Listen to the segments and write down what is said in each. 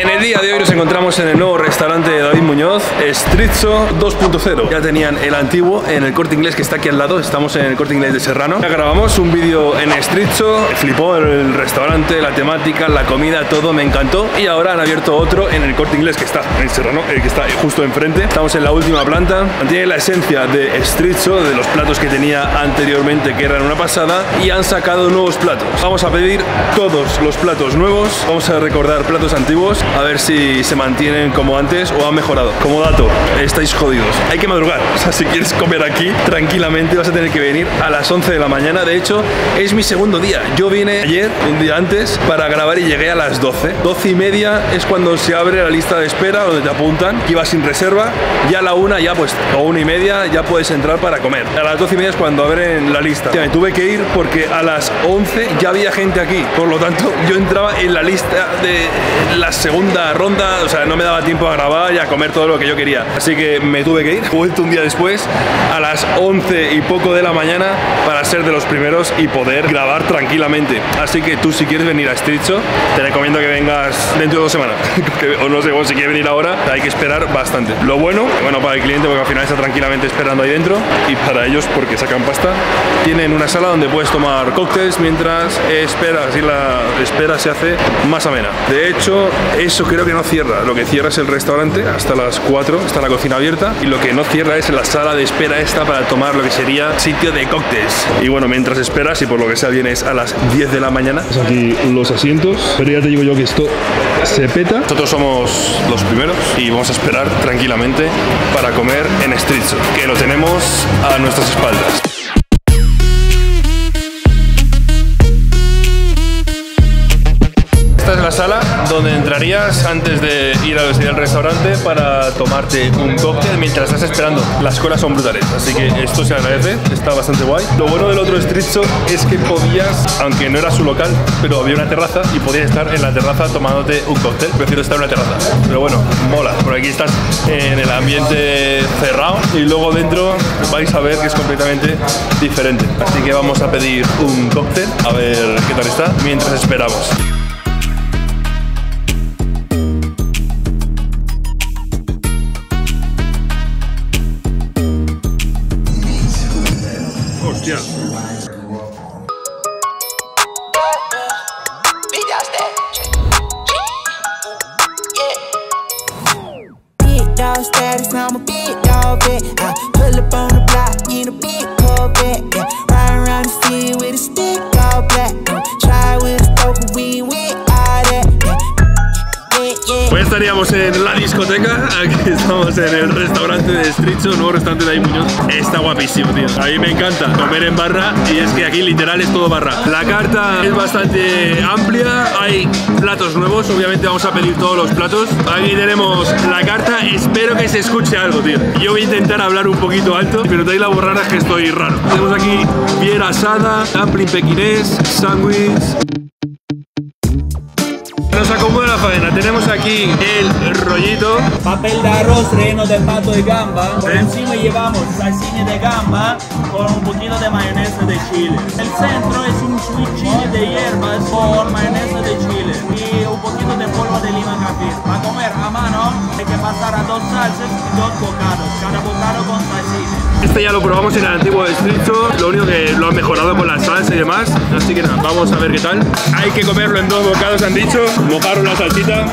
En el día de hoy nos encontramos en el nuevo restaurante de David Muñoz, Strizzo 2.0. Ya tenían el antiguo en el corte inglés que está aquí al lado, estamos en el corte inglés de Serrano. Ya grabamos un vídeo en Strizzo, flipó el restaurante, la temática, la comida, todo me encantó. Y ahora han abierto otro en el corte inglés que está en Serrano, el que está justo enfrente. Estamos en la última planta, mantiene la esencia de Strizzo, de los platos que tenía anteriormente que eran una pasada y han sacado nuevos platos. Vamos a pedir todos los platos nuevos, vamos a recordar platos antiguos a ver si se mantienen como antes o han mejorado. Como dato, estáis jodidos. Hay que madrugar. O sea, si quieres comer aquí tranquilamente vas a tener que venir a las 11 de la mañana. De hecho, es mi segundo día. Yo vine ayer, un día antes, para grabar y llegué a las 12. 12 y media es cuando se abre la lista de espera, donde te apuntan, que ibas sin reserva. Ya a la una, ya pues, o una y media, ya puedes entrar para comer. A las 12 y media es cuando abren la lista. me tuve que ir porque a las 11 ya había gente aquí. Por lo tanto, yo entraba en la lista de la segunda segunda ronda, o sea, no me daba tiempo a grabar y a comer todo lo que yo quería. Así que me tuve que ir, vuelto un día después, a las 11 y poco de la mañana, para ser de los primeros y poder grabar tranquilamente. Así que tú si quieres venir a Stritcho, te recomiendo que vengas dentro de dos semanas. o no sé, si quieres venir ahora, hay que esperar bastante. Lo bueno, bueno para el cliente porque al final está tranquilamente esperando ahí dentro y para ellos porque sacan pasta, tienen una sala donde puedes tomar cócteles mientras esperas y la espera se hace más amena. De hecho, es eso creo que no cierra. Lo que cierra es el restaurante hasta las 4, está la cocina abierta. Y lo que no cierra es la sala de espera esta para tomar lo que sería sitio de cócteles. Y bueno, mientras esperas, y por lo que sea vienes a las 10 de la mañana. Aquí los asientos, pero ya te digo yo que esto se peta. Nosotros somos los primeros y vamos a esperar tranquilamente para comer en Street que lo tenemos a nuestras espaldas. Sala donde entrarías antes de ir al restaurante para tomarte un cóctel mientras estás esperando. Las colas son brutales, así que esto se agradece, está bastante guay. Lo bueno del otro street es que podías, aunque no era su local, pero había una terraza y podías estar en la terraza tomándote un cóctel. Prefiero estar en una terraza, pero bueno, mola. Por aquí estás en el ambiente cerrado y luego dentro vais a ver que es completamente diferente. Así que vamos a pedir un cóctel, a ver qué tal está, mientras esperamos. Status, I'm a big dog vet. I pull up on the block in a big Corvette. Yeah. Ride around the city with a stick all black. Try with a stroke, we went all that. Pues estaríamos en la discoteca, aquí estamos en el restaurante de Stricho, nuevo restaurante de ahí Muñoz. Guapísimo, tío. A mí me encanta comer en barra y es que aquí literal es todo barra. La carta es bastante amplia, hay platos nuevos, obviamente vamos a pedir todos los platos. Aquí tenemos la carta, espero que se escuche algo, tío. Yo voy a intentar hablar un poquito alto, pero te la borrara que estoy raro. Tenemos aquí piel asada, dumpling pequinés, sándwich nos acomoda la faena. Tenemos aquí el rollito. Papel de arroz relleno de pato de gamba. Por encima llevamos salsina de gamba con un poquito de mayonesa de chile. El centro es un sweet chili de hierbas con mayonesa de chile y un poquito de polvo de lima café. Para comer a mano hay que pasar a dos salsas y dos bocados. Cada bocado con salsina. Este ya lo probamos en el antiguo distrito, lo único que lo han mejorado con la salsa y demás, así que nada, vamos a ver qué tal. Hay que comerlo en dos bocados, han dicho, mojar una salsita.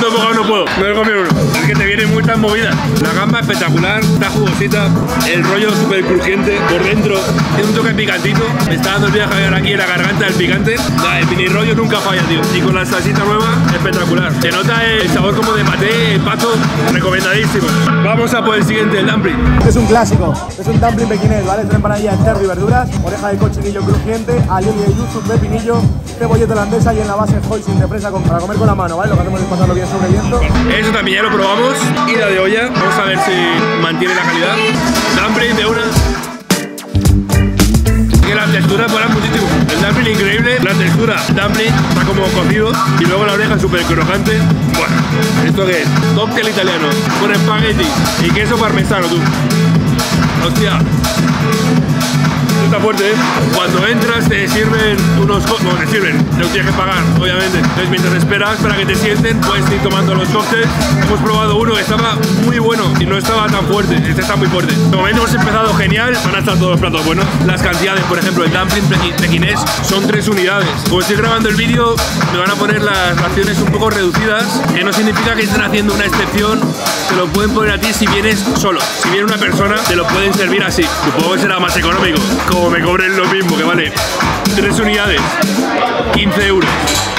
No puedo, me voy a comer uno. Es que te viene muy tan movida. La gamba espectacular, está jugosita, el rollo súper crujiente por dentro, tiene un toque picantito. Me está dando el viaje aquí en la garganta del picante. el mini rollo nunca falla, tío. Y con la salsita nueva, espectacular. Se nota el sabor como de paté, el pato, recomendadísimo. Vamos a por el siguiente, el dumpling. es un clásico, es un dumpling pequinés, ¿vale? Tres empanadillas de y verduras, oreja de cochinillo crujiente, alioli de yuzu, pepinillo, cebolleta holandesa y en la base hoisin de presa para comer con la mano, ¿vale? Lo que hacemos es pasarlo bien Eso también ya lo probamos, ida de olla, vamos a ver si mantiene la calidad. Dumpling de una. Que la textura mola muchísimo. El dumpling increíble, la textura, dumpling está como cocido y luego la oreja súper crocante. Bueno, ¿esto qué es? Cóctel italiano con espagueti y queso parmesano, tú. Hostia. Fuerte, ¿eh? Cuando entras te sirven unos cócteles, no, te sirven, no tienes que pagar, obviamente. Entonces mientras esperas para que te sienten, puedes ir tomando los cócteles. Hemos probado uno que estaba muy bueno y no estaba tan fuerte, este está muy fuerte. De momento hemos empezado genial, van a estar todos los platos buenos. Las cantidades, por ejemplo, el dumpling pequi- pequinés son tres unidades. Como estoy grabando el vídeo, me van a poner las raciones un poco reducidas, que no significa que estén haciendo una excepción, te lo pueden poner a ti si vienes solo. Si viene una persona, te lo pueden servir así. Supongo que será más económico, como me cobren lo mismo, que vale tres unidades, 15 euros.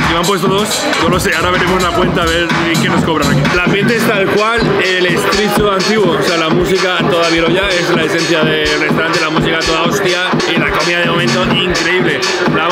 Y me han puesto dos, no lo sé, ahora veremos la cuenta a ver qué nos cobran aquí. El ambiente es tal cual el street food antiguo, o sea, la música toda virolla es la esencia del restaurante, la música toda hostia y la comida de momento increíble.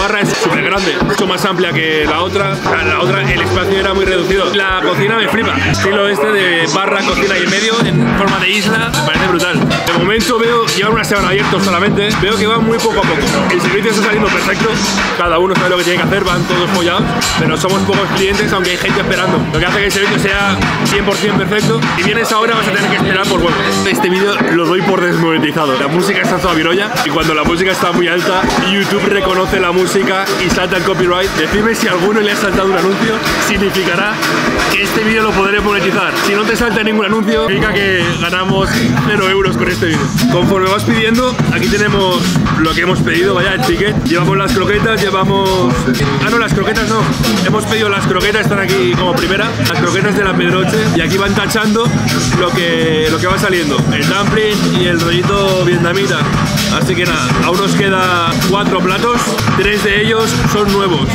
Barra es súper grande, mucho más amplia que la otra. La, otra, el espacio era muy reducido. La cocina me flipa, estilo este de barra, cocina y medio en forma de isla, me parece brutal. De momento veo, llevan una semana abiertos solamente, veo que van muy poco a poco. El servicio está saliendo perfecto, cada uno sabe lo que tiene que hacer, van todos follados, pero somos pocos clientes, aunque hay gente esperando. Lo que hace que el servicio sea 100% perfecto. Si vienes ahora vas a tener que esperar por huevos. Este vídeo lo doy por desmonetizado. La música está toda virolla y cuando la música está muy alta, YouTube reconoce la música y salta el copyright. Decidme si alguno le ha saltado un anuncio, significará que este vídeo lo podré monetizar. Si no te salta ningún anuncio, significa que ganamos 0 euros con este vídeo. Conforme vas pidiendo, aquí tenemos lo que hemos pedido, vaya el ticket. Llevamos las croquetas, llevamos... Ah, no, las croquetas no. Hemos pedido las croquetas, están aquí como primera. Las croquetas de la Pedroche. Y aquí van tachando lo que, lo que va saliendo. El dumpling y el rollito vietnamita. Así que nada, aún nos queda cuatro platos. Tres ellos son nuevos.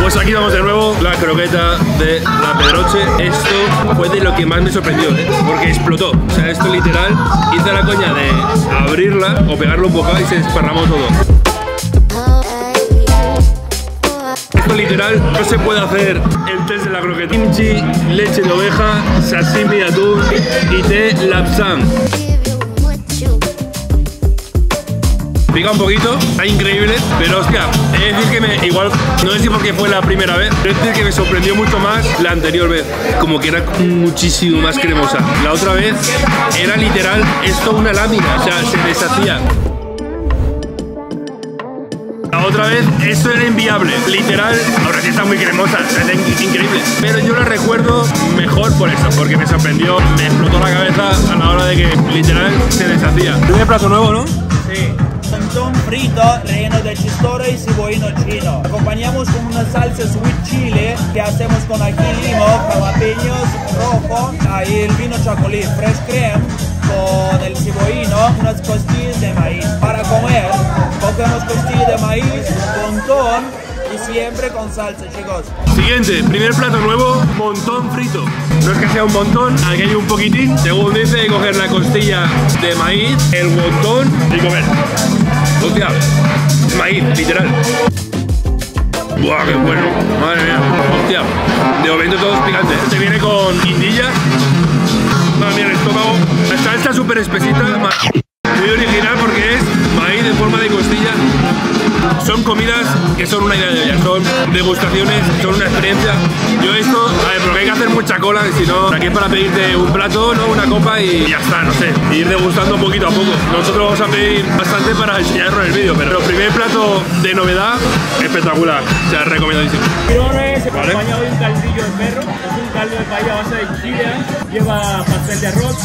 Pues aquí vamos de nuevo, la croqueta de la Pedroche. Esto fue de lo que más me sorprendió, ¿eh? porque explotó. O sea, esto literal hice la coña de abrirla o pegarlo un bocado y se desparramó todo. Esto literal no se puede hacer el test de la croqueta. Kimchi, leche de oveja, sashimi de atún y té lapsang. Pica un poquito, está increíble, pero hostia, de decir que me, igual, no sé si porque fue la primera vez, pero es decir que me sorprendió mucho más la anterior vez, como que era muchísimo más cremosa. La otra vez era literal esto una lámina, o sea, se deshacía. La otra vez esto era inviable, literal, ahora sí está muy cremosa, es in- increíble. Pero yo la recuerdo mejor por eso, porque me sorprendió, me explotó la cabeza a la hora de que literal se deshacía. Primer plato nuevo, ¿no? Sí. Montón frito relleno de chistorro y cebollino chino. Acompañamos con una salsa sweet chile que hacemos con ají limo, jalapeños rojo, ahí el vino chocolate, fresh cream con el cebollino, unas costillas de maíz. Para comer, cogemos costillas de maíz, montón y siempre con salsa, chicos. Siguiente, primer plato nuevo, montón frito. No es que sea un montón, aquí hay un poquitín. Según dice, coger la costilla de maíz, el montón y comer. Hostia, maíz, literal. Buah, qué bueno. Madre mía. Hostia. De momento todo es picante. Este viene con guindilla. Madre mía, el estómago. La salsa súper espesita. Muy original porque es maíz en forma de costilla. Son comidas que son una idea de ellas, son degustaciones, son una experiencia. Yo esto, a ver, porque hay que hacer mucha cola, si no, aquí es para pedirte un plato, ¿no? una copa y ya está, no sé, ir degustando poquito a poco. Nosotros vamos a pedir bastante para enseñarlo en el vídeo, pero el primer plato de novedad, espectacular, o sea, recomendadísimo. Tirones Vale. acompañado de un caldillo de perro, es un caldo de paella a base de chile, lleva pastel de arroz,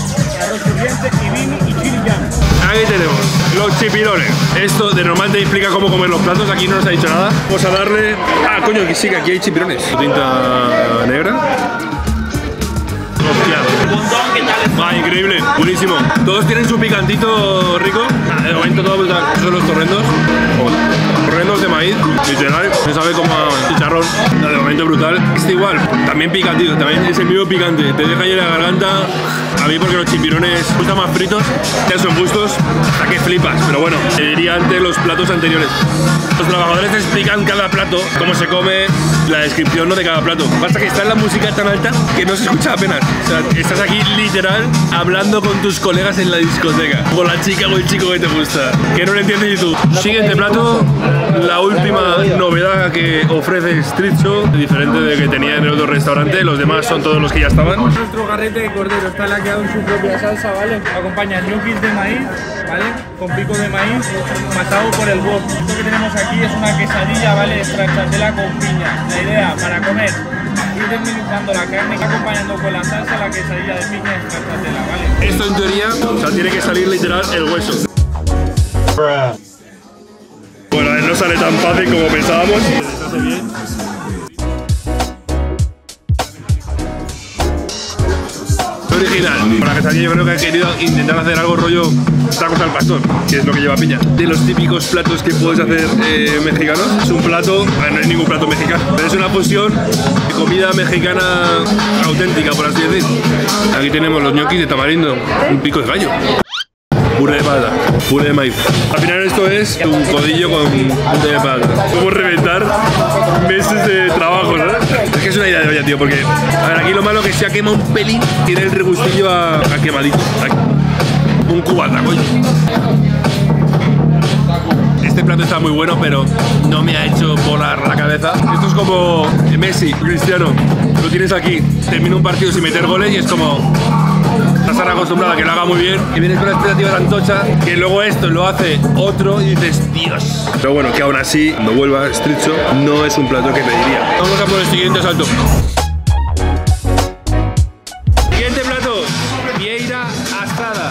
arroz corriente y vini y chili jam. Ahí tenemos los chipirones. Esto de normal te explica cómo comer los platos, aquí no nos ha dicho nada. Vamos a darle. Ah, coño, que sí, que aquí hay chipirones. Tinta negra. Hostia. Ah, increíble, buenísimo. Todos tienen su picantito rico. Ah, De momento todo brutal. Estos son los torrendos. Joder. Torrendos de maíz, literal. Me sabe como a chicharrón. De momento brutal. Este igual, también picantito, también es el mismo picante. Te deja ahí la garganta. A mí porque los chipirones gustan más fritos, ya son gustos, hasta que flipas. Pero bueno, te diría antes los platos anteriores. Los trabajadores te explican cada plato, cómo se come, la descripción ¿no? de cada plato. Basta que está en la música tan alta que no se escucha apenas. O sea, estás aquí literal hablando con tus colegas en la discoteca. Con la chica o el chico que te gusta. Que no lo entiendes y tú. Siguiente plato, la última novedad que ofrece Street Show, diferente de que tenía en el otro restaurante. Los demás son todos los que ya estaban. Nuestro garrete de cordero está laqueado en su propia salsa, ¿vale? Acompaña ñoquis de maíz, ¿vale? Con pico de maíz, matado por el wok. Esto que tenemos aquí es una quesadilla, ¿vale? De stracciatella con piña. La idea, para comer, ir desmenuzando la carne y acompañando con la salsa la quesadilla de piña y stracciatella, ¿vale? Esto en teoría, o sea, tiene que salir literal el hueso. Bueno, a no sale tan fácil como pensábamos. Se hace bien. original. Con la quesadilla yo creo que ha querido intentar hacer algo rollo tacos al pastor, que es lo que lleva piña. De los típicos platos que puedes hacer eh, mexicanos, es un plato, bueno, no es ningún plato mexicano, pero es una fusión de comida mexicana auténtica, por así decir. Aquí tenemos los ñoquis de tamarindo, un pico de gallo. Puré de patata, puré de maíz. Al final esto es un codillo con puré de patata. Cómo reventar meses de trabajo, ¿no? Es que es una idea de olla, tío, porque aquí lo malo que se ha quemado un pelín, tiene el regustillo a, a quemadito. Un cubata, coño. Este plato está muy bueno, pero no me ha hecho volar la cabeza. Esto es como Messi, Cristiano. Lo tienes aquí, termina un partido sin meter goles y es como estás tan acostumbrado a que lo haga muy bien y vienes con la expectativa tan tocha que luego esto lo hace otro y dices, Dios. Pero bueno, que aún así, cuando vuelva estrecho, no es un plato que pediría. Vamos a por el siguiente salto.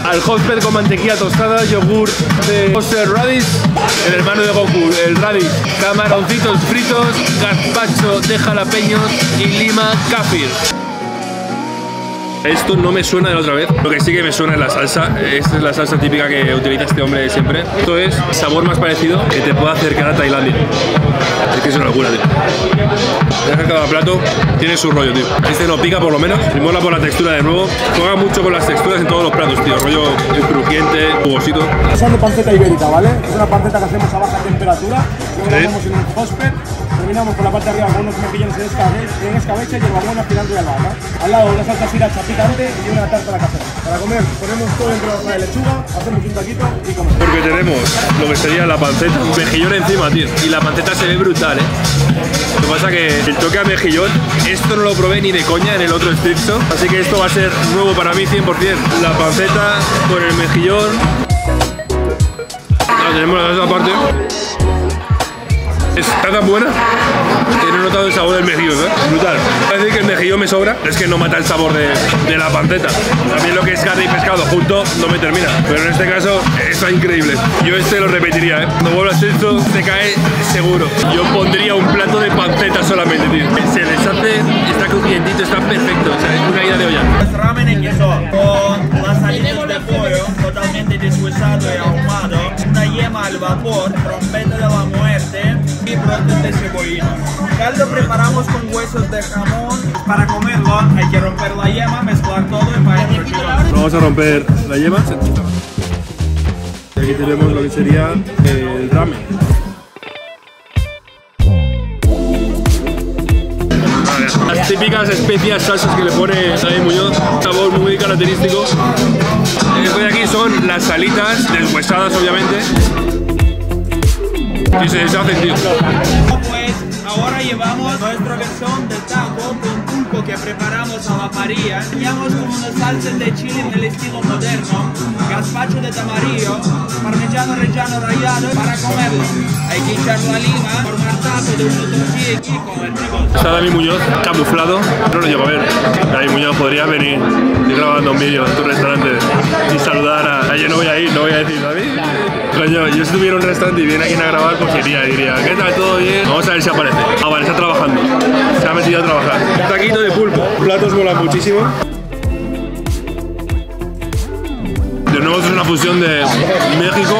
Al hotpot con mantequilla tostada, yogur de José Radish, el hermano de Goku, el Radish, camaroncitos fritos, gazpacho de jalapeños y lima kafir. Esto no me suena de la otra vez. Lo que sí que me suena es la salsa. Esta es la salsa típica que utiliza este hombre siempre. Esto es sabor más parecido que te puede acercar a Tailandia. Es que es una locura, tío. Deja cada plato tiene su rollo, tío. Este no pica por lo menos. Y mola por la textura de nuevo. Juega mucho con las texturas en todos los platos, tío. Rollo crujiente, jugosito. Usando panceta ibérica, ¿vale? Es una panceta que hacemos a baja temperatura, luego la hacemos en un hosper, terminamos por la parte de arriba con unos mejillones en escabeche, en escabeche hierbabuena, cilantro y albahaca. Al lado una salsa sriracha y una tarta a la. Para comer ponemos todo dentro de la lechuga, hacemos un taquito y comemos. Porque tenemos lo que sería la panceta, mejillón encima, tío. Y la panceta se ve brutal, ¿eh? Lo que pasa que el toque a mejillón, esto no lo probé ni de coña en el otro street Show, así que esto va a ser nuevo para mí 100%. La panceta con el mejillón. Ah, tenemos la parte. Está tan buena que no he notado el sabor del mejillón, ¿eh? Brutal. Decir que el mejillón me sobra, es que no mata el sabor de, la panceta. También lo que es carne y pescado junto no me termina. Pero en este caso está increíble. Yo este lo repetiría, ¿eh? Cuando vuelvas esto te cae seguro. Yo pondría un plato de panceta solamente, tío. Se deshace, está crujientito, está perfecto. O sea, es una idea de olla. Ramen en queso con las de pollo totalmente deshuesado y ahumado, una yema al vapor, trompeta de la muerte y brotes de cebollino. Caldo preparamos con huesos de jamón. Para comerlo hay que romper la yema, mezclar todo y para Vamos a romper la yema. Aquí tenemos lo que sería el ramen. Típicas especias salsas que le pone David Muñoz, sabor muy característico. Esto de aquí son las salitas deshuesadas, obviamente. Y se deshacen, tío. Pues ahora llevamos nuestra versión de que preparamos a parrilla. Añadimos con unas salsas de chile en el estilo moderno, gazpacho de tamarillo, parmigiano reggiano rallado para comerlo. Hay que echar la lima, formar taco de unos tortillas y comer chicos. Está David Muñoz camuflado, no lo llego a ver. David Muñoz podría venir y grabando un vídeo en tu restaurante y saludar a. A Yo si tuviera un restaurante y viene aquí a grabar, pues iría, diría, ¿qué tal? ¿Todo bien? Vamos a ver si aparece. Ah, vale, está trabajando. Se ha metido a trabajar. Taquito de pulpo. Platos molan muchísimo. De nuevo es una fusión de México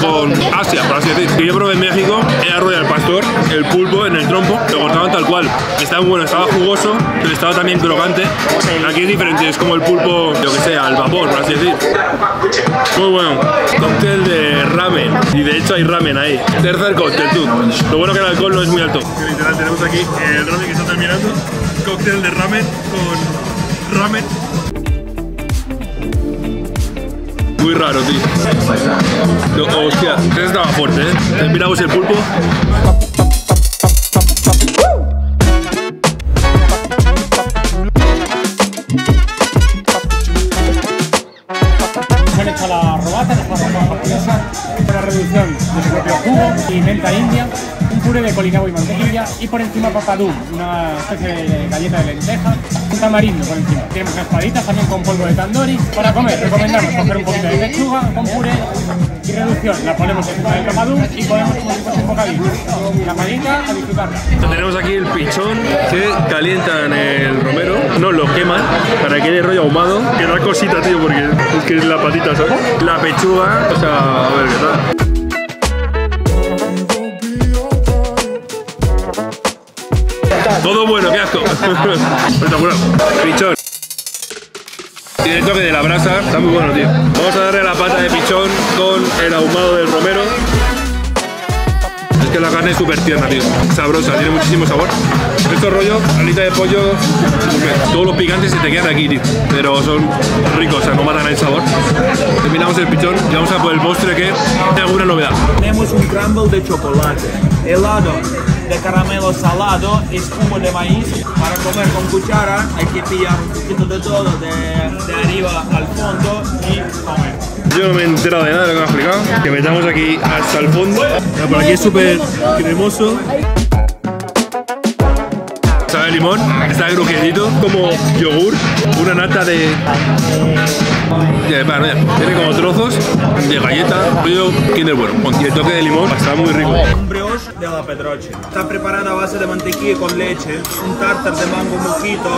con Asia, por así decir. Que yo probé en México era Royal Pastor, el pulpo en el trompo, lo cortaban tal cual. Estaba bueno, estaba jugoso, pero estaba también crocante. Aquí es diferente, es como el pulpo, lo que sea, al vapor, por así decir. Muy bueno. Cóctel de ramen. Y de hecho hay ramen ahí. Tercer cóctel, tú. Lo bueno que el alcohol no es muy alto. Literal, tenemos aquí el ramen que está terminando. Cóctel de ramen con ramen. Muy raro, tío. Hostia, ese estaba fuerte, ¿eh? Miramos el pulpo. Se han hecho la robata, la japonesa, una reducción de su propio jugo y menta india, un puré de colinabo y mantequilla y por encima papadú, una especie de galleta de lenteja, un tamarindo por encima. Tenemos espaditas también con polvo de tandoori. Para comer recomendamos coger un poquito de lechuga con puré y reducción. La ponemos encima del papadú y podemos como si fuese un. La panita a disfrutarla. Tenemos aquí el pichón que calientan el romero, no lo queman para que quede rollo ahumado. Que da cosita, tío, porque es que es la patita, ¿sabes? La pechuga, o sea, a ver qué tal. Todo bueno, qué asco. Espectacular. Pichón. Tiene toque de la brasa, está muy bueno, tío. Vamos a darle la pata de pichón con el ahumado del romero. Es que la carne es súper tierna, tío. Sabrosa, tiene muchísimo sabor. Esto rollo, alita de pollo, todos los picantes se te quedan aquí, tío. Pero son ricos, o sea, no matan el sabor. Terminamos el pichón y vamos a por el postre que tiene alguna novedad. Tenemos un crumble de chocolate, helado de caramelo salado, espumo de maíz. Para comer con cuchara hay que pillar un poquito de todo, de, de arriba al fondo y comer. Yo no me he enterado de nada de lo que me ha explicado. Que metamos aquí hasta el fondo. Mira, Por aquí es súper cremoso. Sabe a limón, está crujientito, como yogur, una nata de. de paranoia. Tiene como trozos de galleta, rollo Kinder bueno. Con el toque de limón, está muy rico. De la Pedroche. Está preparada a base de mantequilla con leche, un tartar de mango mojito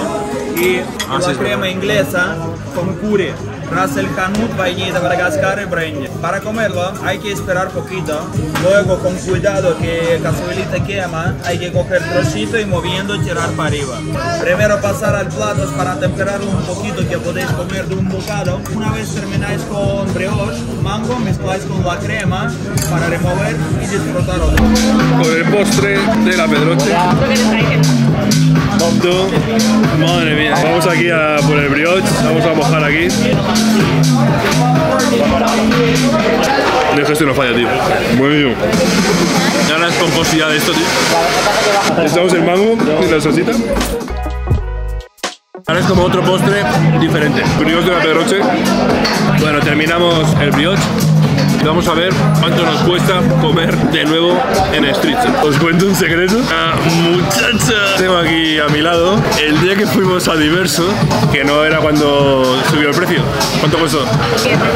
y la crema inglesa con curry. Ras el canut, vainilla de Madagascar y brandy. Para comerlo hay que esperar poquito, luego con cuidado que cazuelita quema, hay que coger trocito y moviendo tirar para arriba. Primero pasar al plato para temperarlo un poquito que podéis comer de un bocado. Una vez termináis con brioche, mango, mezcláis con la crema para remover y disfrutarlo. Con el postre de la Pedroche. Madre mía. Vamos aquí a por el brioche, vamos a mojar aquí. Deja este no falla, tío. Buenísimo. Ganas pomposidad de esto, tío. Estamos el mango y la salsita. Ahora es como otro postre diferente. Brioche de la Pedroche. Bueno, terminamos el brioche. Vamos a ver cuánto nos cuesta comer de nuevo en Street. Os cuento un secreto. Ah, muchacha. Tengo aquí a mi lado el día que fuimos a Diverso, que no era cuando subió el precio. ¿Cuánto costó?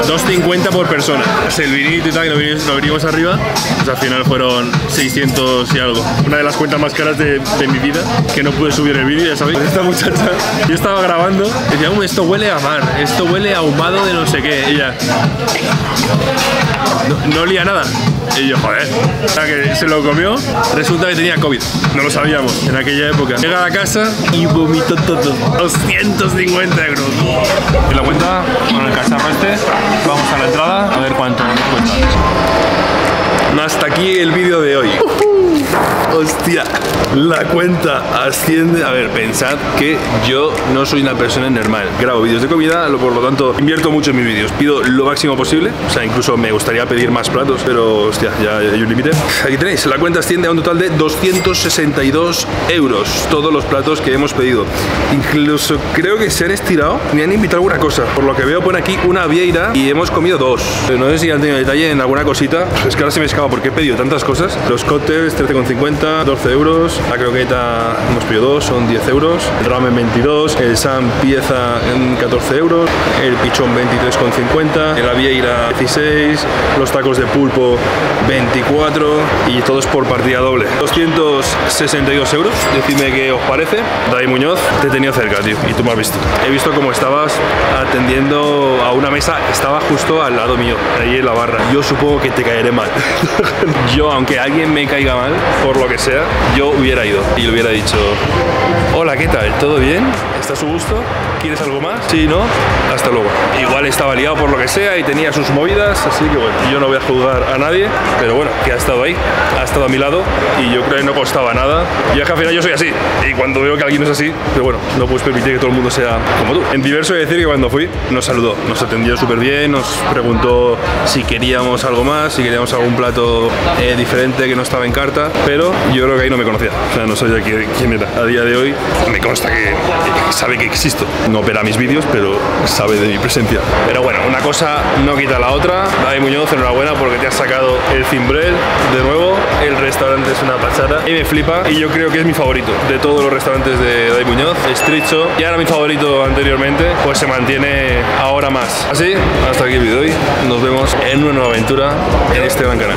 2.50 por persona. Es el vinito y tal, que lo vinimos, lo vinimos arriba. Pues al final fueron 600 y algo. Una de las cuentas más caras de, de mi vida, que no pude subir el vídeo, ya sabéis. Esta muchacha, yo estaba grabando, y decía, "Um, esto huele a mar, esto huele a ahumado de no sé qué. Y ella, no, no olía nada. Y yo, joder, o sea que se lo comió. Resulta que tenía COVID. No lo sabíamos en aquella época. Llega a la casa y vomitó todo. 250 euros. Y la cuenta con el cacharro este. Vamos a la entrada a ver cuánto nos cuesta. Hasta aquí el vídeo de hoy. Hostia, la cuenta asciende. A ver, pensad que yo no soy una persona normal. Grabo vídeos de comida, lo- por lo tanto, invierto mucho en mis vídeos. Pido lo máximo posible. O sea, incluso me gustaría pedir más platos, pero hostia, ya hay un límite. Aquí tenéis, la cuenta asciende a un total de 262 euros. Todos los platos que hemos pedido. Incluso creo que se han estirado. Me han invitado alguna cosa. Por lo que veo, pone aquí una vieira y hemos comido dos. No sé si han tenido detalle en alguna cosita. Es que ahora se me escapa porque he pedido tantas cosas. Los cócteles, 13,50, 12 euros. La croqueta hemos pedido dos, son 10 euros. El ramen 22. El sam pieza en 14 euros. El pichón 23,50. La vieira 16. Los tacos de pulpo 24. Y todos por partida doble. 262 euros. Decidme qué os parece. David Muñoz, te he tenido cerca, tío. Y tú me has visto. He visto cómo estabas atendiendo a una mesa estaba justo al lado mío, ahí en la barra. Yo supongo que te caeré mal. Yo, aunque alguien me caiga mal, por lo que sea, yo hubiera ido y le hubiera dicho, hola, ¿qué tal? ¿Todo bien? ¿Está a su gusto? ¿Quieres algo más? Sí, ¿no? Hasta luego. Igual estaba liado por lo que sea y tenía sus movidas, así que bueno, yo no voy a juzgar a nadie, pero bueno, que ha estado ahí, ha estado a mi lado y yo creo que no costaba nada. Y es que al final yo soy así y cuando veo que alguien es así, pero bueno, no puedes permitir que todo el mundo sea como tú. En diverso de decir que cuando fui nos saludó, nos atendió súper bien, nos preguntó si queríamos algo más, si queríamos algún plato eh, diferente que no estaba en carta, pero yo creo que ahí no me conocía, o sea, no sabía qui- quién era. A día de hoy me consta que, sabe que existo. No opera mis vídeos, pero sabe de mi presencia. Pero bueno, una cosa no quita la otra. David Muñoz, enhorabuena porque te has sacado el cimbrel de nuevo. El restaurante es una pasada y me flipa. Y yo creo que es mi favorito de todos los restaurantes de David Muñoz. Estricho, ya era mi favorito anteriormente, pues se mantiene ahora más. Así, hasta aquí el vídeo de hoy. Nos vemos en una nueva aventura en este gran canal.